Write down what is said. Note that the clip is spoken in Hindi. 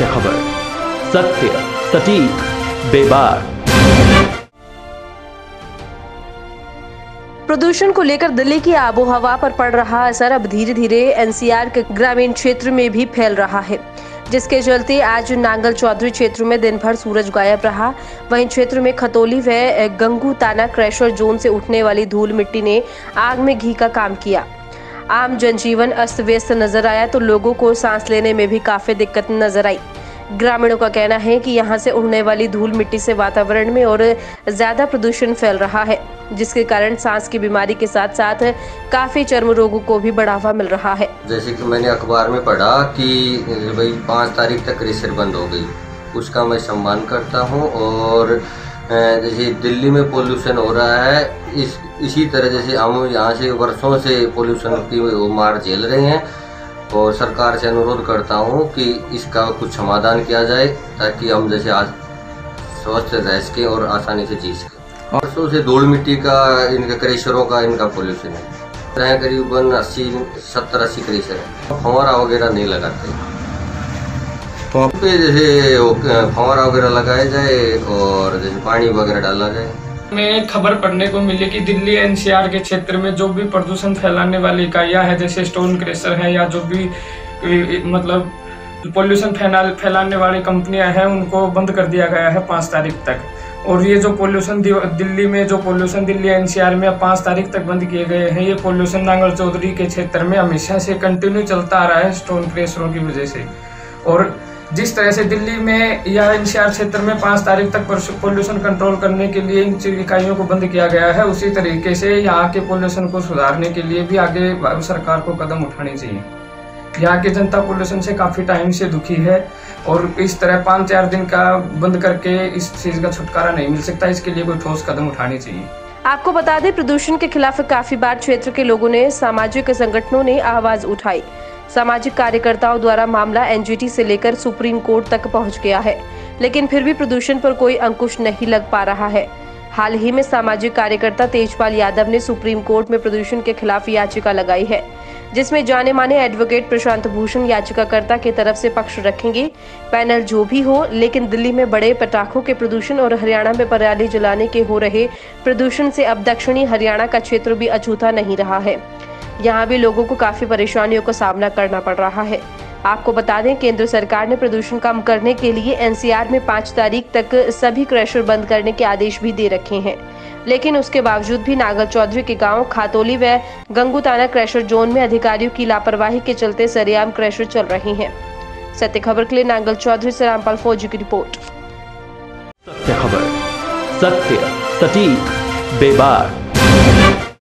सत्य खबर। सत्य, सटीक, बेबाक। प्रदूषण को लेकर दिल्ली की आबो हवा पर पड़ रहा असर अब धीरे धीरे एनसीआर के ग्रामीण क्षेत्र में भी फैल रहा है, जिसके चलते आज नांगल चौधरी क्षेत्र में दिन भर सूरज गायब रहा। वहीं क्षेत्र में खतौली व गंगू ताना क्रैशर जोन से उठने वाली धूल मिट्टी ने आग में घी का काम किया। आम जनजीवन अस्त व्यस्त नज़र आया तो लोगों को सांस लेने में भी काफ़ी दिक्कत नज़र आई। ग्रामीणों का कहना है कि यहाँ से उड़ने वाली धूल मिट्टी से वातावरण में और ज़्यादा प्रदूषण फैल रहा है, जिसके कारण सांस की बीमारी के साथ साथ काफ़ी चर्म रोगों को भी बढ़ावा मिल रहा है। जैसे कि मैंने अखबार में पढ़ा कि भाई पाँच तारीख तक रेसर बंद हो गई। उसका मैं सम्मान करता हूँ और जैसे दिल्ली में पोल्यूशन हो रहा है, इस, इसी तरह जैसे हम यहाँ से वर्षों से पोल्यूशन की मार झेल रहे हैं, और सरकार से अनुरोध करता हूँ कि इसका कुछ समाधान किया जाए, ताकि हम जैसे आज स्वस्थ रह सकें और आसानी से जी सकें। वर्षों से धूल मिट्टी का, इनका क्रेशरों का, इनका पोल्यूशन है। करीबन अस्सी, सत्तर, अस्सी क्रेशर है। फंवारा वगैरह नहीं लगाते। तो पे जैसे फंवारा वगैरह लगाया जाए और जैसे पानी वगैरह डाला जाए। में खबर पढ़ने को मिली कि दिल्ली एनसीआर के क्षेत्र में जो भी प्रदूषण फैलाने वाली इकाइयाँ है, जैसे स्टोन क्रेशर है या जो भी मतलब पोल्यूशन फैलाने वाली कंपनियाँ हैं, उनको बंद कर दिया गया है पाँच तारीख तक। और ये जो पोल्यूशन दिल्ली में जो पोल्यूशन दिल्ली एनसीआर में पाँच तारीख तक बंद किए गए हैं, ये पोल्यूशन नांगल चौधरी के क्षेत्र में हमेशा से कंटिन्यू चलता आ रहा है स्टोन क्रेशरों की वजह से। और जिस तरह से दिल्ली में या एनसीआर क्षेत्र में पाँच तारीख तक पोल्यूशन कंट्रोल करने के लिए इन इकाइयों को बंद किया गया है, उसी तरीके से यहाँ के पोल्यूशन को सुधारने के लिए भी आगे सरकार को कदम उठाने चाहिए। यहाँ की जनता पोल्यूशन से काफ़ी टाइम से दुखी है और इस तरह पाँच चार दिन का बंद करके इस चीज़ का छुटकारा नहीं मिल सकता, इसके लिए कोई ठोस कदम उठानी चाहिए। आपको बता दें, प्रदूषण के खिलाफ काफ़ी बार क्षेत्र के लोगों ने, सामाजिक संगठनों ने आवाज़ उठाई। सामाजिक कार्यकर्ताओं द्वारा मामला एनजीटी से लेकर सुप्रीम कोर्ट तक पहुँच गया है, लेकिन फिर भी प्रदूषण पर कोई अंकुश नहीं लग पा रहा है। हाल ही में सामाजिक कार्यकर्ता तेजपाल यादव ने सुप्रीम कोर्ट में प्रदूषण के खिलाफ याचिका लगाई है, जिसमें जाने माने एडवोकेट प्रशांत भूषण याचिकाकर्ता की तरफ़ से पक्ष रखेंगे। पैनल जो भी हो, लेकिन दिल्ली में बड़े पटाखों के प्रदूषण और हरियाणा में पराली जलाने के हो रहे प्रदूषण से अब दक्षिणी हरियाणा का क्षेत्र भी अछूता नहीं रहा है। यहाँ भी लोगों को काफ़ी परेशानियों का सामना करना पड़ रहा है। आपको बता दें, केंद्र सरकार ने प्रदूषण कम करने के लिए एनसीआर में पाँच तारीख तक सभी क्रैशर बंद करने के आदेश भी दे रखे हैं। लेकिन उसके बावजूद भी नागल चौधरी के गाँव खातोली व गंगुताना क्रैशर जोन में अधिकारियों की लापरवाही के चलते सरेआम क्रैशर चल रहे हैं। सत्य खबर के लिए नागल चौधरी से रामपाल फौजी की रिपोर्ट। सत्य खबर, सत्य, सटीक, बेबाक।